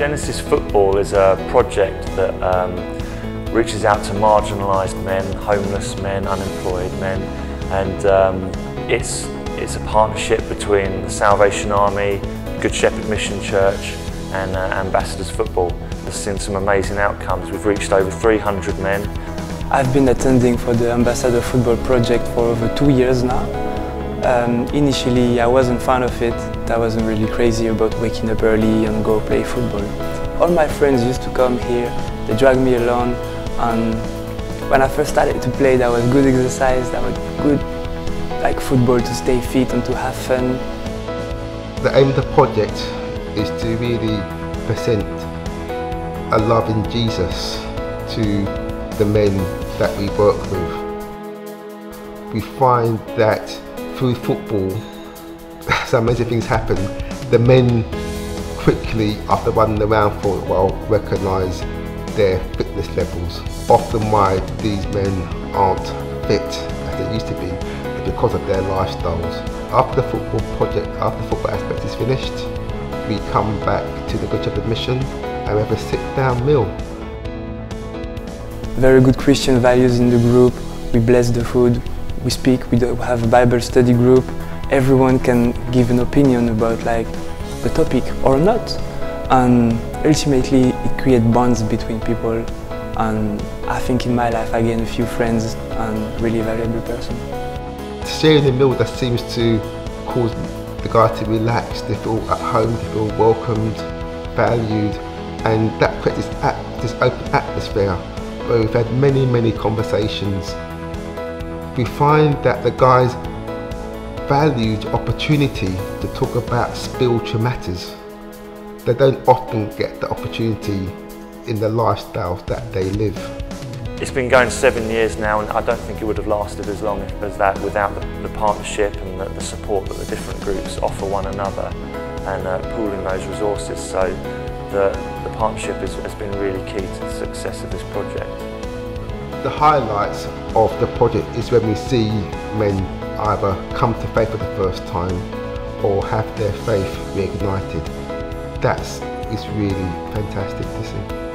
Genesis Football is a project that um, reaches out to marginalised men, homeless men, unemployed men, and um, it's, it's a partnership between the Salvation Army, Good Shepherd Mission Church and uh, Ambassadors Football. We've seen some amazing outcomes. We've reached over 300 men. I've been attending for the Ambassador Football project for over two years now. Um, initially, I wasn't fan of it. I wasn't really crazy about waking up early and go play football. All my friends used to come here, they dragged me along, and when I first started to play, that was good exercise, that was good like football to stay fit and to have fun. The aim of the project is to really present a love in Jesus to the men that we work with. We find that through football, some amazing things happen. The men quickly, after running around for a while, recognise their fitness levels. Often why these men aren't fit as they used to be is because of their lifestyles. After the football project, after the football aspect is finished, we come back to the Good Shepherd Mission and we have a sit-down meal. Very good Christian values in the group. We bless the food, we speak, we have a Bible study group. Everyone can give an opinion about like the topic or not. And ultimately it creates bonds between people and I think in my life I gained a few friends and really valuable person. Sharing a meal that seems to cause the guys to relax, they feel at home, they feel welcomed, valued and that creates this, this open atmosphere where we've had many many conversations we find that the guys valued opportunity to talk about spiritual matters. They don't often get the opportunity in the lifestyles that they live. It's been going seven years now and I don't think it would have lasted as long as that without the, the partnership and the, the, support that the different groups offer one another and uh, pooling those resources. So the, the partnership is, has been really key to the success of this project. The highlights of the project is when we see men either come to faith for the first time or have their faith reignited. That's is really fantastic to see.